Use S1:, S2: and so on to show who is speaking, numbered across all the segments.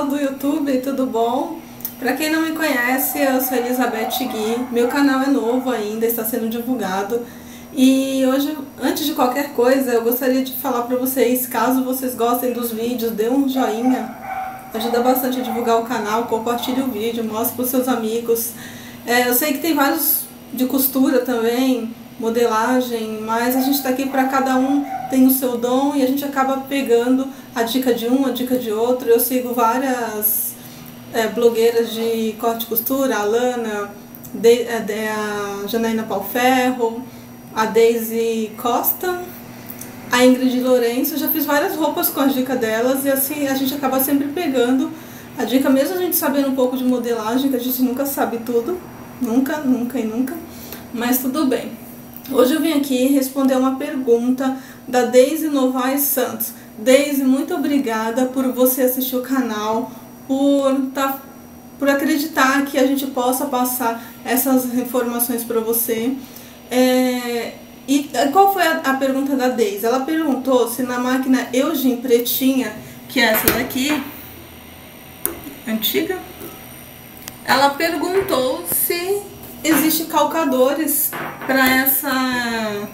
S1: pessoal do YouTube, tudo bom? Para quem não me conhece, eu sou Elizabeth Gui, meu canal é novo ainda, está sendo divulgado e hoje, antes de qualquer coisa, eu gostaria de falar para vocês, caso vocês gostem dos vídeos, dê um joinha, ajuda bastante a divulgar o canal, compartilhe o vídeo, mostre para os seus amigos. É, eu sei que tem vários de costura também, modelagem, mas a gente está aqui para cada um tem o seu dom e a gente acaba pegando a dica de um, a dica de outro. Eu sigo várias é, blogueiras de corte e costura, a Lana, de, a, de, a Janaína Palferro, a Daisy Costa, a Ingrid Lourenço. Eu já fiz várias roupas com as dicas delas e assim a gente acaba sempre pegando a dica, mesmo a gente sabendo um pouco de modelagem, que a gente nunca sabe tudo, nunca, nunca e nunca, mas tudo bem. Hoje eu vim aqui responder uma pergunta da Deise Novaes Santos. Deise, muito obrigada por você assistir o canal, por, tá, por acreditar que a gente possa passar essas informações para você. É, e qual foi a, a pergunta da Deise? Ela perguntou se na máquina Eugene Pretinha, que é essa daqui, antiga, ela perguntou se existe calcadores para essa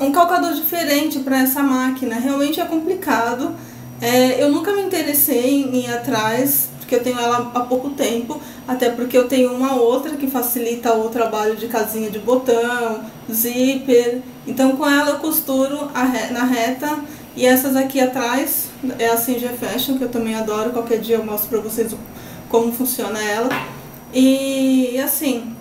S1: um calcador diferente para essa máquina. Realmente é complicado. É, eu nunca me interessei em ir atrás, porque eu tenho ela há pouco tempo, até porque eu tenho uma outra que facilita o trabalho de casinha de botão, zíper. Então com ela eu costuro re na reta e essas aqui atrás é a Singer Fashion, que eu também adoro. Qualquer dia eu mostro pra vocês como funciona ela. E assim,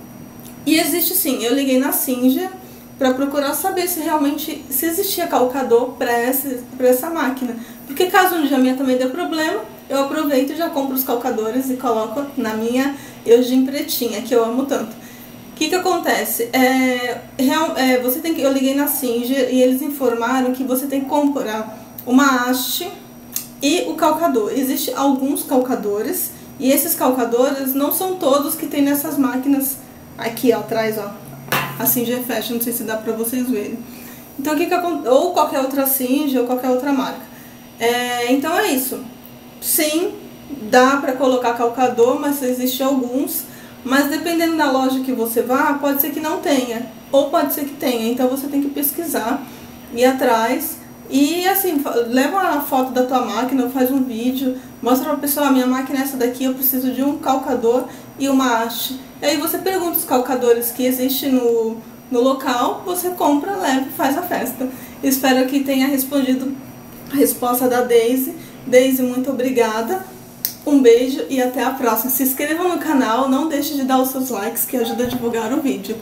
S1: e existe sim, eu liguei na Singer para procurar saber se realmente se existia calcador para essa, máquina. Porque caso um dia minha também dê problema, eu aproveito e já compro os calcadores e coloco na minha Eugene pretinha, que eu amo tanto. O que, que acontece? É, real, é, você tem que, eu liguei na Singer e eles informaram que você tem que comprar uma haste e o calcador. Existem alguns calcadores e esses calcadores não são todos que tem nessas máquinas aqui ó, atrás, ó, a Singer Fashion, não sei se dá pra vocês verem. Então o que que ou qualquer outra Singer ou qualquer outra marca. É, então é isso. Sim, dá pra colocar calcador, mas existem alguns, mas dependendo da loja que você vá, pode ser que não tenha, ou pode ser que tenha. Então você tem que pesquisar, ir atrás e assim, leva uma foto da tua máquina, faz um vídeo, mostra pra pessoa, a minha máquina é essa daqui, eu preciso de um calcador e uma haste. Aí você pergunta os calcadores que existem no, no local, você compra, leva e faz a festa. Espero que tenha respondido a resposta da Daisy. Daisy, muito obrigada. Um beijo e até a próxima. Se inscreva no canal, não deixe de dar os seus likes que ajuda a divulgar o vídeo.